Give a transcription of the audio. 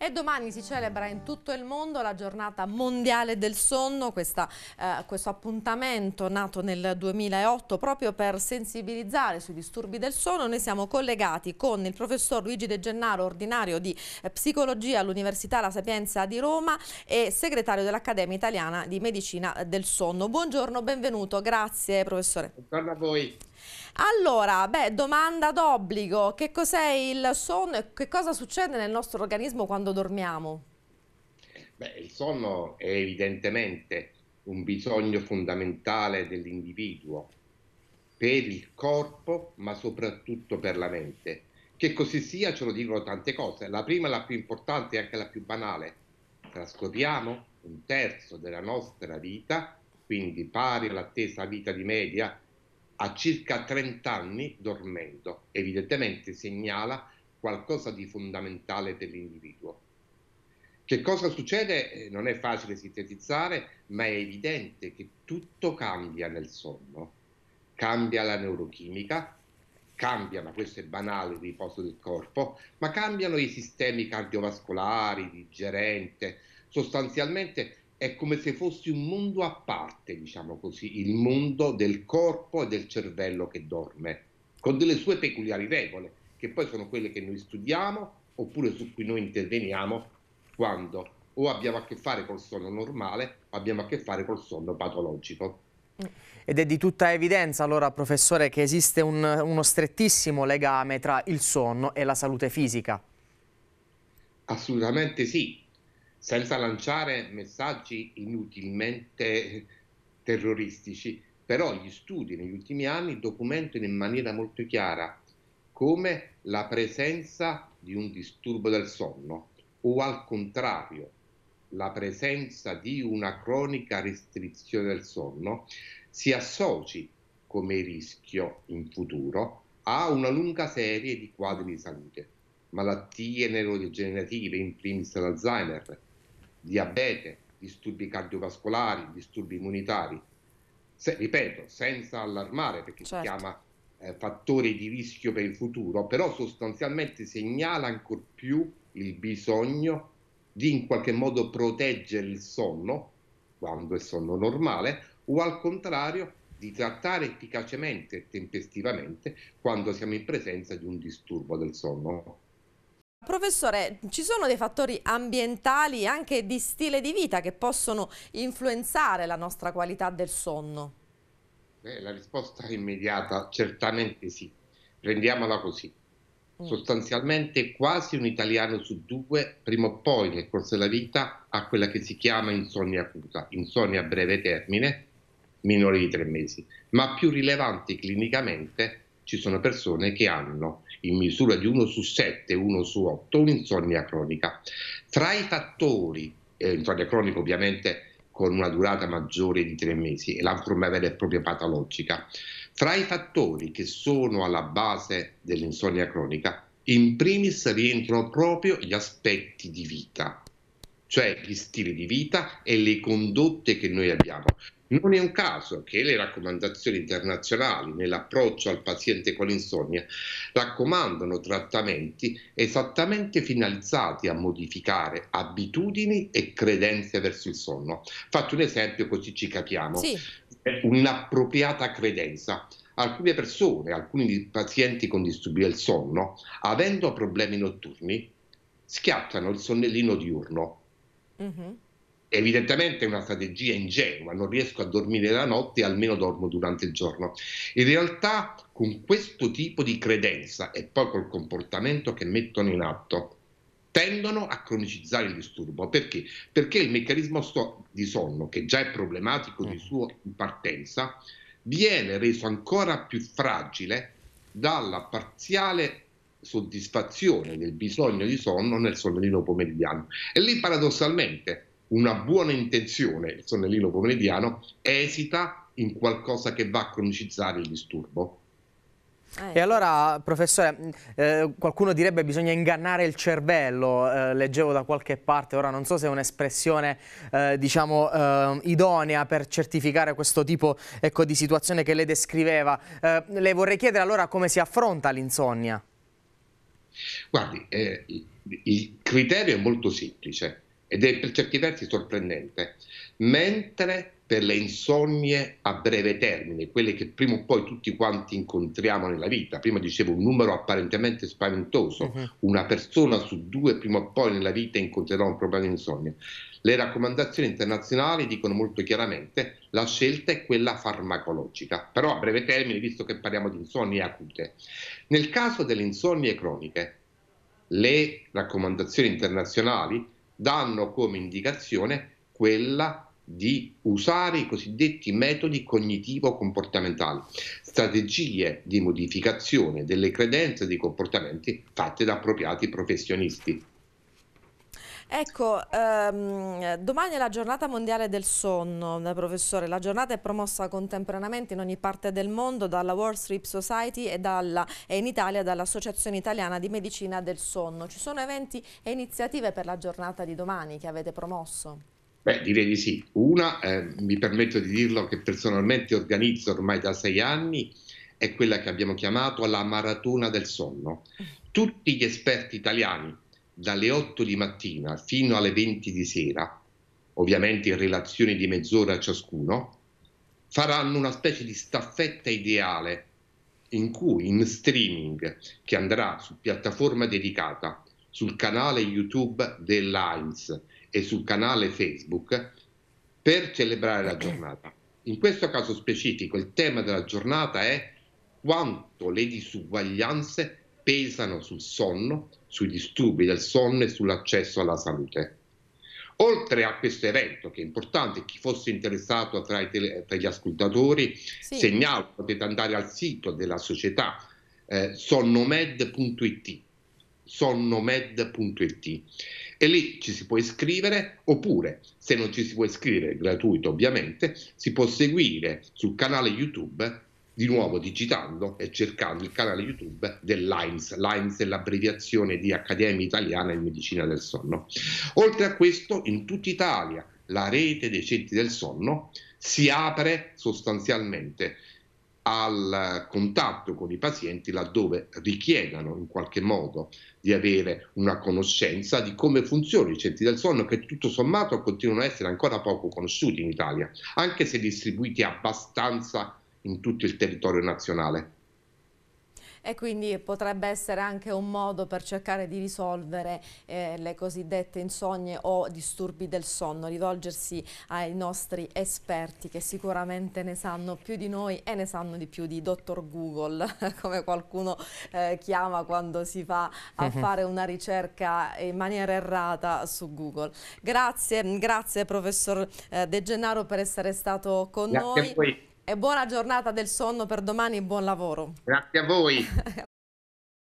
E domani si celebra in tutto il mondo la giornata mondiale del sonno, questa, eh, questo appuntamento nato nel 2008 proprio per sensibilizzare sui disturbi del sonno. Noi siamo collegati con il professor Luigi De Gennaro, ordinario di eh, psicologia all'Università La Sapienza di Roma e segretario dell'Accademia Italiana di Medicina del Sonno. Buongiorno, benvenuto, grazie professore. Buongiorno a voi. Allora, beh, domanda d'obbligo, che cos'è il sonno e che cosa succede nel nostro organismo quando dormiamo? Beh, il sonno è evidentemente un bisogno fondamentale dell'individuo per il corpo, ma soprattutto per la mente. Che così sia ce lo dicono tante cose. La prima, la più importante e anche la più banale. Trascorriamo un terzo della nostra vita, quindi pari all'attesa vita di media a circa 30 anni dormendo, evidentemente segnala qualcosa di fondamentale per l'individuo. Che cosa succede? Eh, non è facile sintetizzare, ma è evidente che tutto cambia nel sonno. Cambia la neurochimica, cambia, ma questo è banale, il riposo del corpo, ma cambiano i sistemi cardiovascolari, digerente, sostanzialmente è come se fosse un mondo a parte, diciamo così, il mondo del corpo e del cervello che dorme, con delle sue peculiari regole, che poi sono quelle che noi studiamo oppure su cui noi interveniamo quando o abbiamo a che fare col sonno normale o abbiamo a che fare col sonno patologico. Ed è di tutta evidenza allora, professore, che esiste un, uno strettissimo legame tra il sonno e la salute fisica? Assolutamente sì, senza lanciare messaggi inutilmente terroristici, però gli studi negli ultimi anni documentano in maniera molto chiara come la presenza di un disturbo del sonno o al contrario la presenza di una cronica restrizione del sonno si associ come rischio in futuro a una lunga serie di quadri di salute, malattie neurodegenerative, in primis l'Alzheimer, diabete, disturbi cardiovascolari, disturbi immunitari. Se, ripeto, senza allarmare perché certo. si chiama eh, fattori di rischio per il futuro, però sostanzialmente segnala ancora più il bisogno di in qualche modo proteggere il sonno, quando è sonno normale, o al contrario di trattare efficacemente e tempestivamente quando siamo in presenza di un disturbo del sonno. Professore, ci sono dei fattori ambientali anche di stile di vita che possono influenzare la nostra qualità del sonno? Beh, la risposta è immediata, certamente sì. Prendiamola così. Mm. Sostanzialmente quasi un italiano su due, prima o poi nel corso della vita, ha quella che si chiama insonnia acuta, insonnia a breve termine, minore di tre mesi, ma più rilevanti clinicamente ci sono persone che hanno in misura di 1 su 7, 1 su 8 un'insonnia cronica. Tra i fattori, eh, insonnia cronica ovviamente con una durata maggiore di tre mesi e l'altra forma vera e propria patologica, tra i fattori che sono alla base dell'insonnia cronica, in primis rientrano proprio gli aspetti di vita, cioè gli stili di vita e le condotte che noi abbiamo. Non è un caso che le raccomandazioni internazionali nell'approccio al paziente con insonnia raccomandano trattamenti esattamente finalizzati a modificare abitudini e credenze verso il sonno. Faccio un esempio così ci capiamo. Sì. Un'appropriata credenza. Alcune persone, alcuni pazienti con disturbi del sonno, avendo problemi notturni, schiattano il sonnellino diurno. Mm-hmm evidentemente è una strategia ingenua, non riesco a dormire la notte e almeno dormo durante il giorno. In realtà con questo tipo di credenza e poi col comportamento che mettono in atto tendono a cronicizzare il disturbo. Perché? Perché il meccanismo di sonno, che già è problematico di mm. sua partenza, viene reso ancora più fragile dalla parziale soddisfazione del bisogno di sonno nel sonnellino pomeridiano. E lì paradossalmente una buona intenzione, il sonnellino pomeridiano, esita in qualcosa che va a cronicizzare il disturbo. Eh. E allora, professore, eh, qualcuno direbbe che bisogna ingannare il cervello, eh, leggevo da qualche parte, ora non so se è un'espressione eh, diciamo eh, idonea per certificare questo tipo ecco, di situazione che lei descriveva. Eh, le vorrei chiedere allora come si affronta l'insonnia. Guardi, il criterio è molto semplice ed è per certi versi sorprendente, mentre per le insonnie a breve termine, quelle che prima o poi tutti quanti incontriamo nella vita. Prima dicevo un numero apparentemente spaventoso, uh-huh. una persona su due prima o poi nella vita incontrerà un problema di insonnia. Le raccomandazioni internazionali dicono molto chiaramente la scelta è quella farmacologica, però a breve termine, visto che parliamo di insonnie acute. Nel caso delle insonnie croniche, le raccomandazioni internazionali danno come indicazione quella di usare i cosiddetti metodi cognitivo-comportamentali, strategie di modificazione delle credenze e dei comportamenti fatte da appropriati professionisti. Ecco, ehm, domani è la giornata mondiale del sonno, eh, professore. La giornata è promossa contemporaneamente in ogni parte del mondo dalla World Sleep Society e, dalla, e in Italia dall'Associazione Italiana di Medicina del Sonno. Ci sono eventi e iniziative per la giornata di domani che avete promosso? Beh, direi di sì. Una, eh, mi permetto di dirlo, che personalmente organizzo ormai da sei anni, è quella che abbiamo chiamato la maratona del sonno. Tutti gli esperti italiani, dalle 8 di mattina fino alle 20 di sera, ovviamente in relazioni di mezz'ora ciascuno, faranno una specie di staffetta ideale in cui in streaming che andrà su piattaforma dedicata sul canale YouTube dell'AINS e sul canale Facebook per celebrare la giornata. In questo caso specifico il tema della giornata è quanto le disuguaglianze pesano sul sonno, sui disturbi del sonno e sull'accesso alla salute. Oltre a questo evento, che è importante, chi fosse interessato tra, tele, tra gli ascoltatori, sì. segnalo, potete andare al sito della società eh, sonnomed.it sonnomed.it e lì ci si può iscrivere oppure se non ci si può iscrivere, gratuito ovviamente, si può seguire sul canale YouTube di nuovo digitando e cercando il canale YouTube dell'AINS. L'AINS è l'abbreviazione di Accademia Italiana in Medicina del Sonno. Oltre a questo, in tutta Italia la rete dei centri del sonno si apre sostanzialmente al contatto con i pazienti laddove richiedano in qualche modo di avere una conoscenza di come funzionano i centri del sonno che tutto sommato continuano a essere ancora poco conosciuti in Italia, anche se distribuiti abbastanza in tutto il territorio nazionale e quindi potrebbe essere anche un modo per cercare di risolvere eh, le cosiddette insonnie o disturbi del sonno, rivolgersi ai nostri esperti che sicuramente ne sanno più di noi e ne sanno di più di dottor Google, come qualcuno eh, chiama quando si va a mhm. fare una ricerca in maniera errata su Google. Grazie, grazie professor eh, De Gennaro per essere stato con grazie noi. E buona giornata del sonno per domani e buon lavoro. Grazie a voi.